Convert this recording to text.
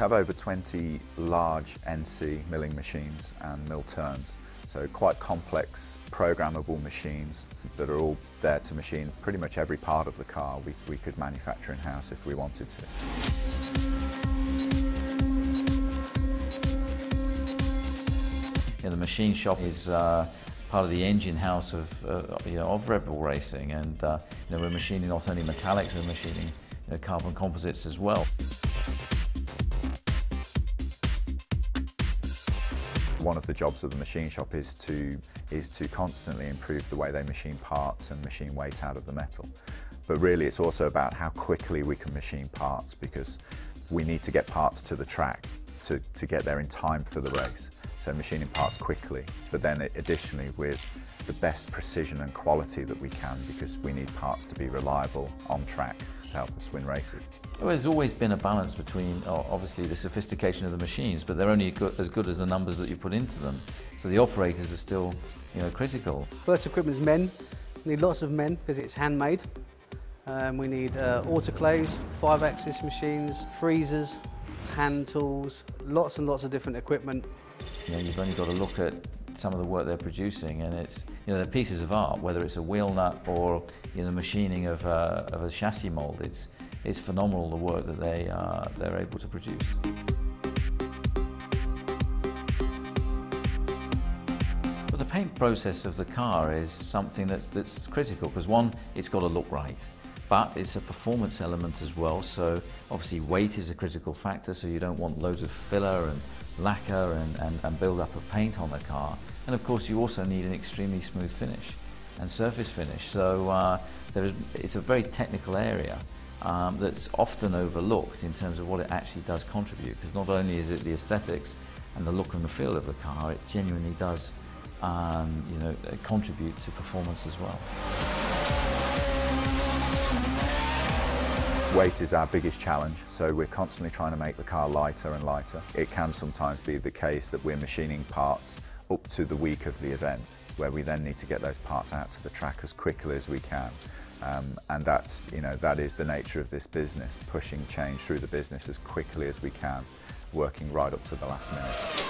have over 20 large NC milling machines and mill turns. So quite complex programmable machines that are all there to machine pretty much every part of the car we, we could manufacture in-house if we wanted to. Know, the machine shop is uh, part of the engine house of, uh, you know, of Red Bull Racing and uh, you know, we're machining not only metallics, we're machining you know, carbon composites as well. One of the jobs of the machine shop is to, is to constantly improve the way they machine parts and machine weight out of the metal. But really it's also about how quickly we can machine parts because we need to get parts to the track to, to get there in time for the race. So machining parts quickly, but then additionally with the best precision and quality that we can because we need parts to be reliable on track to help us win races. Well, there's always been a balance between obviously the sophistication of the machines, but they're only as good as the numbers that you put into them. So the operators are still you know, critical. First equipment is men. We need lots of men because it's handmade. Um, we need uh, autoclaves, five-axis machines, freezers, hand tools, lots and lots of different equipment. You know, you've only got to look at some of the work they're producing and it's you know they're pieces of art whether it's a wheel nut or you know the machining of a, of a chassis mold it's it's phenomenal the work that they uh, they're able to produce. The paint process of the car is something that's that's critical because one it's got to look right but it's a performance element as well so obviously weight is a critical factor so you don't want loads of filler and lacquer and, and, and build up of paint on the car. And of course you also need an extremely smooth finish and surface finish. So uh, it's a very technical area um, that's often overlooked in terms of what it actually does contribute because not only is it the aesthetics and the look and the feel of the car, it genuinely does um, you know, contribute to performance as well. Weight is our biggest challenge, so we're constantly trying to make the car lighter and lighter. It can sometimes be the case that we're machining parts up to the week of the event, where we then need to get those parts out to the track as quickly as we can. Um, and that's, you know, that is the nature of this business, pushing change through the business as quickly as we can, working right up to the last minute.